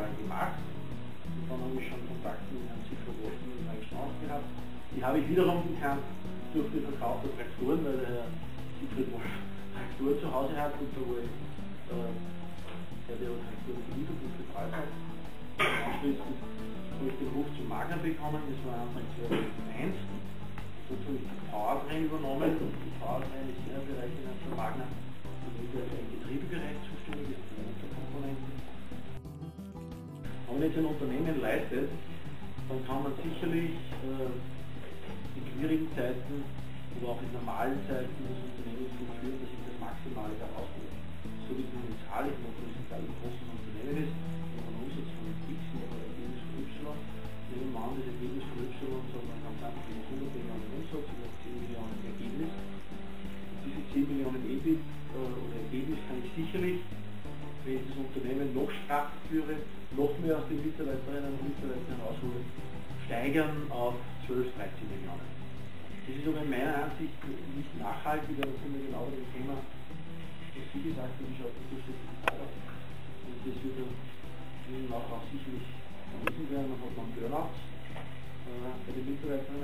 Jahren gemacht. Davon habe ich schon Kontakt mit Herrn Zifferwurst und Herrn Strauß gehabt. Die habe ich wiederum gekannt durch den Verkauf der Traktoren, weil der Herr Zifferwurst Traktoren zu Hause hat und da wohl äh, der Traktoren geliefert und betreut hat. Anschließend habe ich den Hof zum Magner bekommen, das war Anfang 2001. Dazu habe ich die Powertrain übernommen und die Powertrain ist Wenn man jetzt ein Unternehmen leitet, dann kann man sicherlich äh, in schwierigen Zeiten oder auch in normalen Zeiten das Unternehmen so führen, dass ich das Maximale herausholen. So wie es momentan ist, wenn man ein großes Unternehmen ist, wenn man Umsatz von X oder Ergebnis von Y, nehmen wir an, das Ergebnis von Y, sondern ganz einfach, mache 100 Millionen Umsatz, mache 10 Millionen Ergebnis. Und diese 10 Millionen EBIT äh, oder Ergebnis kann ich sicherlich, wenn ich das Unternehmen noch stärker führe, mehr aus den Mitarbeiterinnen und Mitarbeitern heraushole, steigern auf 12, 13 Millionen. Das ist aber in meiner Ansicht nicht nachhaltig, aber sind wir genau bei dem Thema, was Sie gesagt haben, wie schaut das durchschnittliche aus. Und das wird dann auch, auch sicherlich vermissen werden, man hat man Burnouts äh, bei den Mitarbeitern,